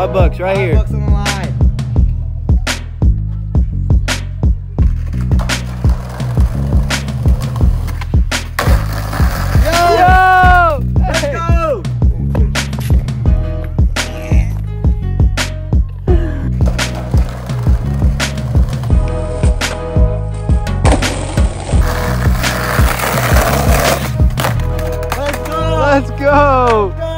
Five bucks right here. Bucks Let's go!